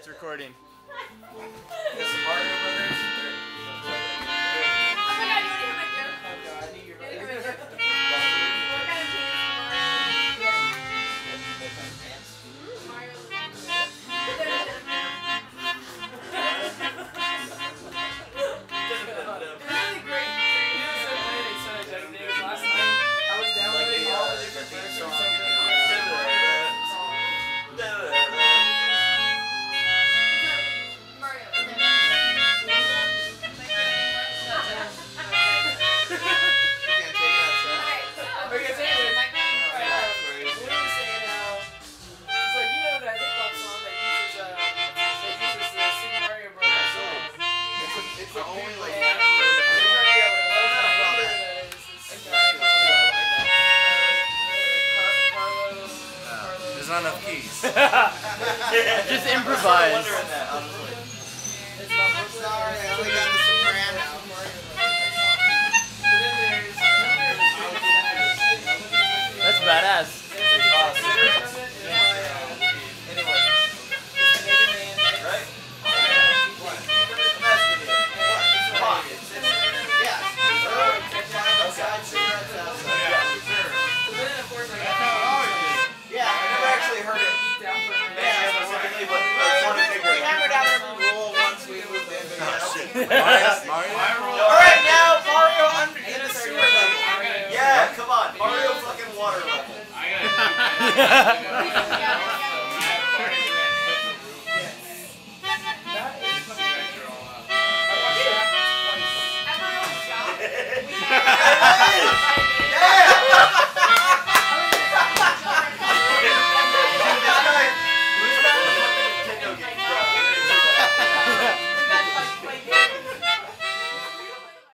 It's recording. There's not enough keys. Just improvise. Mario? Mario? Alright, now Mario under in a sewer level. Yeah, come on. Mario fucking water level.